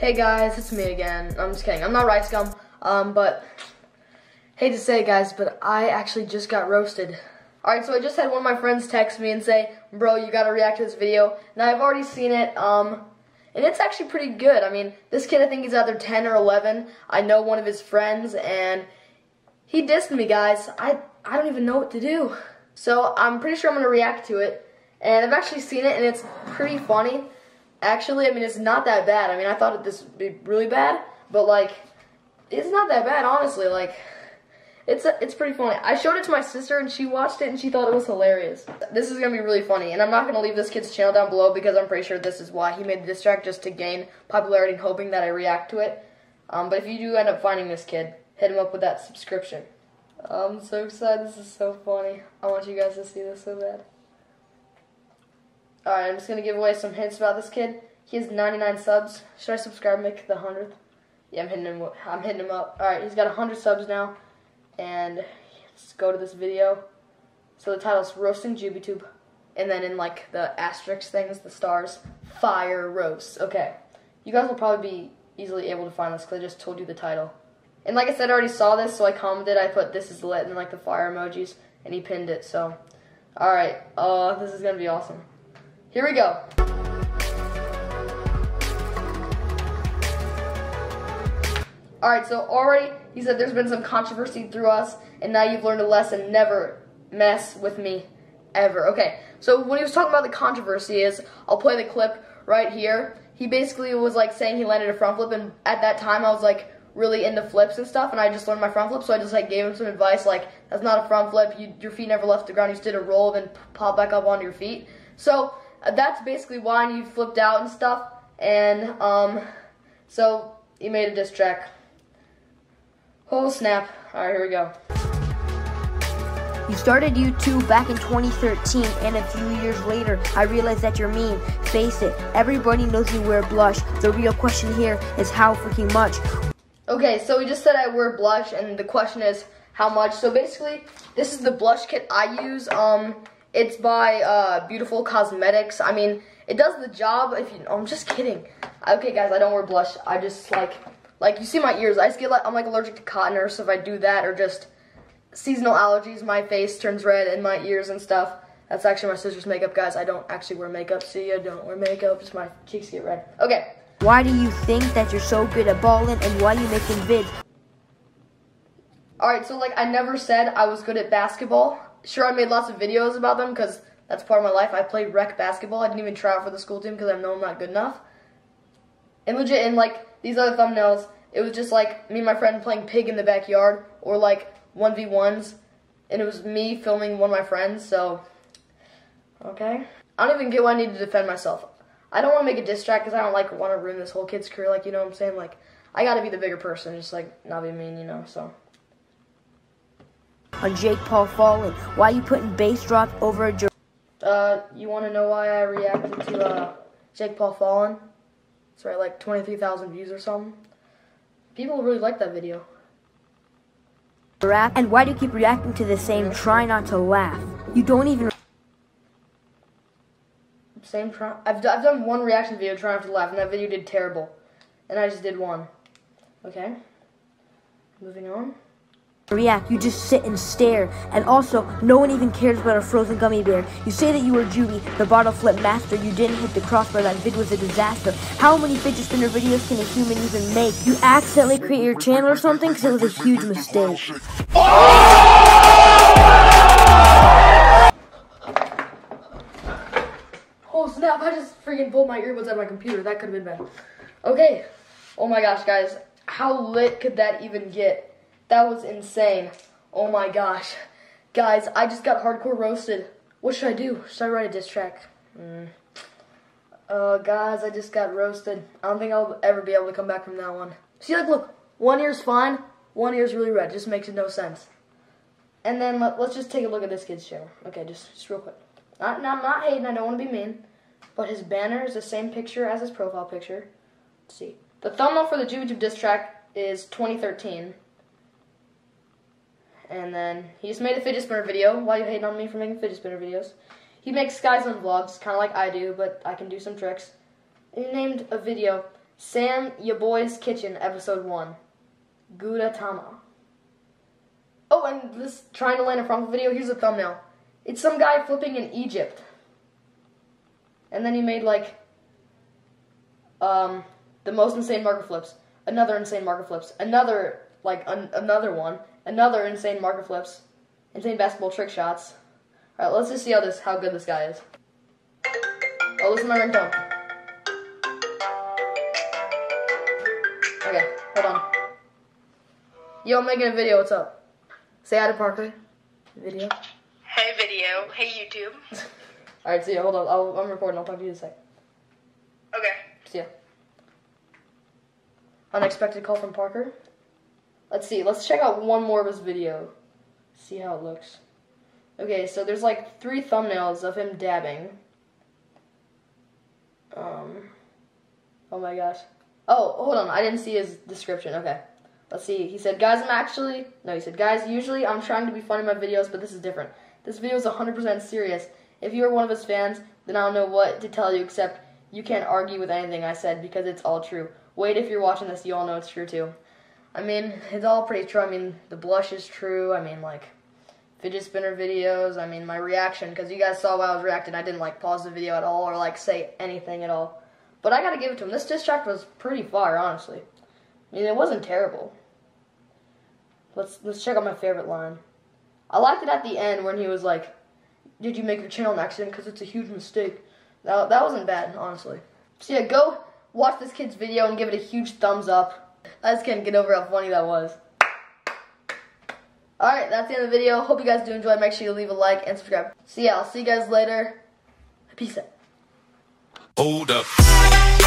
Hey guys, it's me again. I'm just kidding. I'm not RiceGum. Um, but hate to say it, guys, but I actually just got roasted. Alright, so I just had one of my friends text me and say, bro, you gotta react to this video. Now, I've already seen it, um, and it's actually pretty good. I mean, this kid, I think he's either 10 or 11. I know one of his friends, and he dissed me, guys. I, I don't even know what to do. So, I'm pretty sure I'm gonna react to it. And I've actually seen it, and it's pretty funny. Actually, I mean, it's not that bad. I mean, I thought this would be really bad, but, like, it's not that bad, honestly. Like, it's a, it's pretty funny. I showed it to my sister, and she watched it, and she thought it was hilarious. This is to be really funny, and I'm not to leave this kid's channel down below because I'm pretty sure this is why he made this track, just to gain popularity and hoping that I react to it. Um, but if you do end up finding this kid, hit him up with that subscription. I'm so excited. This is so funny. I want you guys to see this so bad. Alright, I'm just going to give away some hints about this kid. He has 99 subs. Should I subscribe make the 100th? Yeah, I'm hitting him. I'm hitting him up. All right, he's got 100 subs now, and let's go to this video. So the title's roasting JoubyTube, and then in like the asterisk things, the stars, fire roast. Okay, you guys will probably be easily able to find this because I just told you the title. And like I said, I already saw this, so I commented. I put this is lit and like the fire emojis, and he pinned it. So, all right, uh, this is gonna be awesome. Here we go. Alright, so already he said there's been some controversy through us, and now you've learned a lesson. Never mess with me ever. Okay, so when he was talking about the controversy is, I'll play the clip right here. He basically was like saying he landed a front flip, and at that time I was like really into flips and stuff, and I just learned my front flip, so I just like gave him some advice like, that's not a front flip, you, your feet never left the ground, you just did a roll, then pop back up onto your feet. So that's basically why you flipped out and stuff, and um, so he made a diss track. Oh snap. Alright, here we go. You started YouTube back in 2013, and a few years later, I realized that you're mean. Face it, everybody knows you wear blush. The real question here is how freaking much. Okay, so we just said I wear blush, and the question is how much. So basically, this is the blush kit I use. Um, it's by uh, Beautiful Cosmetics. I mean, it does the job. If you, oh, I'm just kidding. Okay, guys, I don't wear blush. I just like like, you see my ears. I just get like, I'm like allergic to cotton or so if I do that or just seasonal allergies, my face turns red and my ears and stuff. That's actually my sister's makeup, guys. I don't actually wear makeup. See, I don't wear makeup. Just my cheeks get red. Okay. Why do you think that you're so good at balling and why are you making vids? Alright, so like I never said I was good at basketball. Sure, I made lots of videos about them because that's part of my life. I played rec basketball. I didn't even try out for the school team because I know I'm not good enough. And legit, in like these other thumbnails, it was just like me and my friend playing pig in the backyard or like 1v1s. And it was me filming one of my friends, so, okay. I don't even get why I need to defend myself. I don't want to make a diss track because I don't like want to ruin this whole kid's career, like, you know what I'm saying? Like, I got to be the bigger person, just like, not be mean, you know, so. On Jake Paul falling, why are you putting bass drop over a Uh, you want to know why I reacted to, uh, Jake Paul falling? It's right, like 23,000 views or something. People really like that video. Rap, and why do you keep reacting to the same try not to laugh? You don't even... Same try... I've, I've done one reaction video trying not to laugh, and that video did terrible. And I just did one. Okay. Moving on react, you just sit and stare. And also, no one even cares about a frozen gummy bear. You say that you were Jouby, the bottle flip master, you didn't hit the crossbar, that vid was a disaster. How many fidget spinner videos can a human even make? You accidentally create your channel or something because it was a huge mistake. Oh snap, I just freaking pulled my earbuds out of my computer. That could have been bad. Okay. Oh my gosh, guys. How lit could that even get? That was insane. Oh my gosh. Guys, I just got hardcore roasted. What should I do? Should I write a diss track? Mm. Uh, guys, I just got roasted. I don't think I'll ever be able to come back from that one. See, like, look, one ear's fine, one ear's really red. Just makes no sense. And then let, us just take a look at this kid's channel. Okay, just, just real quick. Not, not, not hating, I don't want to be mean. But his banner is the same picture as his profile picture. Let's see. The thumbnail for the JoubyTube diss track is 2013. And then he just made a fidget spinner video. Why you hating on me for making fidget spinner videos? He makes Sky on vlogs, kind of like I do, but I can do some tricks. And he named a video Sam Your Boy's Kitchen, Episode 1. Gudatama. Oh, and this trying to land a Franco video, here's a thumbnail. It's some guy flipping in Egypt. And then he made like um the most insane marker flips, another insane marker flips, another like an- another one, another insane marker flips, insane basketball trick shots. All right, let's just see how this how good this guy is. Oh, listen to my ringtone. Okay, hold on. Yo, I'm making a video. What's up? Say hi to Parker. Video. Hey video. Hey YouTube. All right, see ya. Hold on. I'll, I'm recording. I'll talk to you in a sec. Okay. See ya. Unexpected call from Parker. Let's see. Let's check out one more of his video. See how it looks. Okay, so there's like three thumbnails of him dabbing. Um. Oh my gosh. Oh, hold on. I didn't see his description. Okay. Let's see. He said, guys, I'm actually. No, he said, guys, usually I'm trying to be funny in my videos, but this is different. This video is 100% serious. If you are one of his fans, then I don't know what to tell you except you can't argue with anything I said because it's all true. Wait, if you're watching this, you all know it's true too. I mean, it's all pretty true. I mean, the blush is true. I mean, like, fidget spinner videos. I mean, my reaction, because you guys saw while I was reacting, I didn't, like, pause the video at all or, like, say anything at all. But I gotta give it to him. This diss track was pretty fire, honestly. I mean, it wasn't terrible. Let's let's check out my favorite line. I liked it at the end when he was like, "Did you make your channel an accident? Because it's a huge mistake." That that wasn't bad, honestly. So yeah, go watch this kid's video and give it a huge thumbs up. I just can't get over how funny that was. Alright, that's the end of the video. Hope you guys do enjoy. Make sure you leave a like and subscribe. See ya. I'll see you guys later. Peace out. Hold up.